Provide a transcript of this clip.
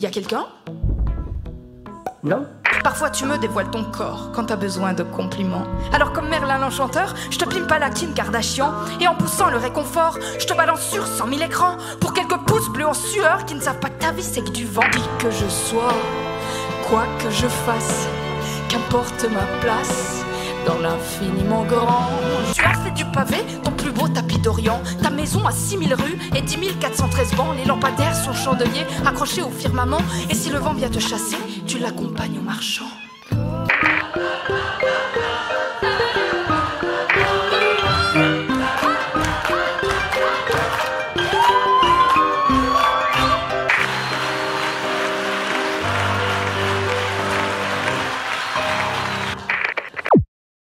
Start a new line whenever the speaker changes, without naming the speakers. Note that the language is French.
Y a quelqu'un?
Non
Parfois tu me dévoiles ton corps quand t'as besoin de compliments. Alors comme Merlin l'enchanteur, je te pime pas la Kim Kardashian et en poussant le réconfort, je te balance sur cent mille écrans pour quelques pouces bleus en sueur qui ne savent pas que ta vie c'est que du vent. Qui que je sois, quoi que je fasse, qu'importe ma place dans l'infiniment grand. Tu as fait du pavé ton tapis d'Orient, ta maison a 6000 rues et 10 413 bancs, les lampadaires sont chandeliers accrochés au firmament. Et si le vent vient te chasser, tu l'accompagnes au marchand.